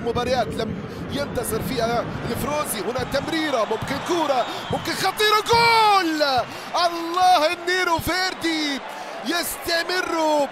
المباريات لم ينتصر فيها الفروزي. هنا تمريرة ممكن كورة ممكن خطيرة جول! الله النيرو فيردي يستمر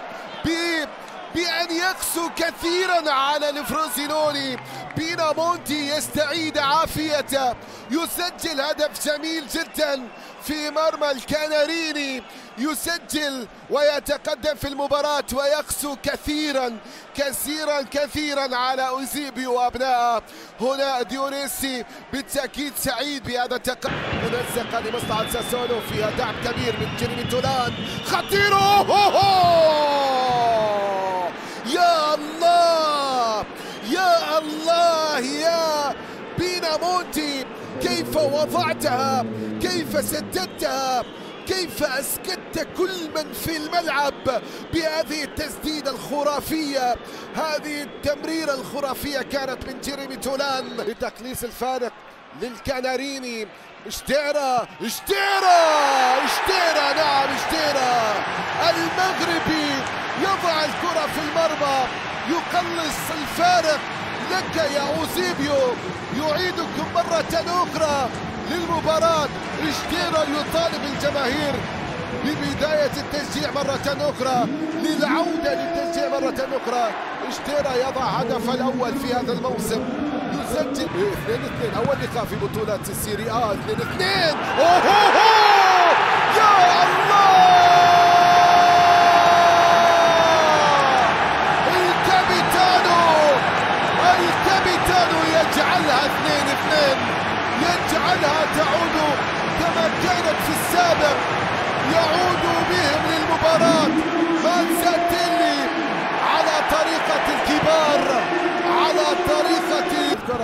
بأن يقسو كثيرا على الفروزينوني بينامونتي يستعيد عافيته يسجل هدف جميل جدا. في مرمى الكاناريني يسجل ويتقدم في المباراة ويقسو كثيرا كثيرا كثيرا على أوزيبيو وأبنائه هنا ديونيسي. بالتأكيد سعيد بهذا التقدم. منزقة لمصلحة ساسولو فيها دعم كبير من جيريمي تولان. خطير يا الله! يا الله! يا بينامونتي! كيف وضعتها؟ كيف سددتها؟ كيف أسكت كل من في الملعب بهذه التسديدة الخرافية؟ هذه التمريرة الخرافية كانت من جيريمي تولان. لتقليص الفارق للكناريني. إشتيرا إشتيرا إشتيرا نعم إشتيرا. المغربي يضع الكرة في المرمى يقلص الفارق. لك يا اوزيبيو يعيدكم مرة أخرى للمباراة. اشتيرا يطالب الجماهير ببداية التشجيع مرة أخرى. للعودة للتشجيع مرة أخرى. اشتيرا يضع هدف الأول في هذا الموسم. يسجل. 2 2 أول لقاء في بطولة السيري آ 2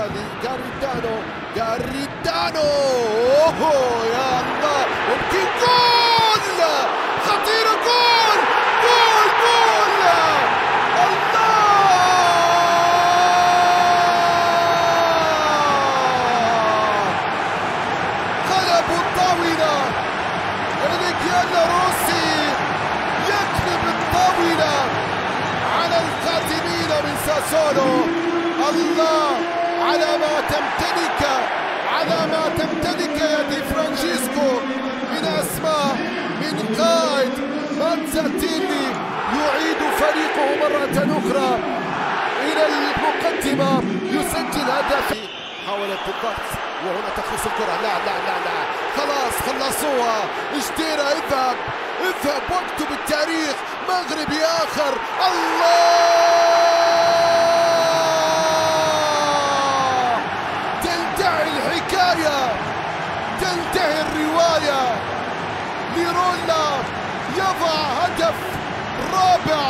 الكرة لجاريدانو جاريدانو اوه يا الله ممكن جول خطير جول جول جول الله قلبوا الطاولة ريكيانا روسي يكذب الطاولة على القاتلين من ساسولو الله تمتلك على ما تمتلك يا دي فرانشيسكو من أسماء من قائد مانزاتيني يعيد فريقه مرة أخرى إلى المقدمة يسجل هدف حاولت الضغط وهنا تخلص الكرة. لا لا لا لا. خلاص خلصوها. اشتيرا اذهب اذهب. واكتب التاريخ مغربي آخر. الله! تنتهي الرواية ليرولا يضع هدف رابع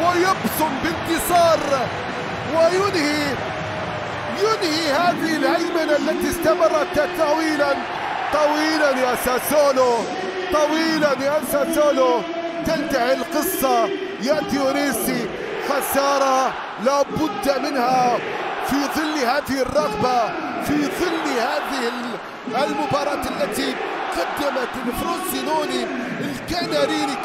ويبصم بانتصار وينهي ينهي هذه الهيمنة التي استمرت طويلا طويلا يا ساسولو طويلا يا ساسولو. تنتهي القصة يا ديونيسي خسارة لابد منها في ظل هذه الرغبة في ظل هذه المباراة التي قدمت الفروسينوني الكناريني